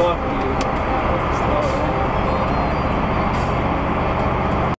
fuck.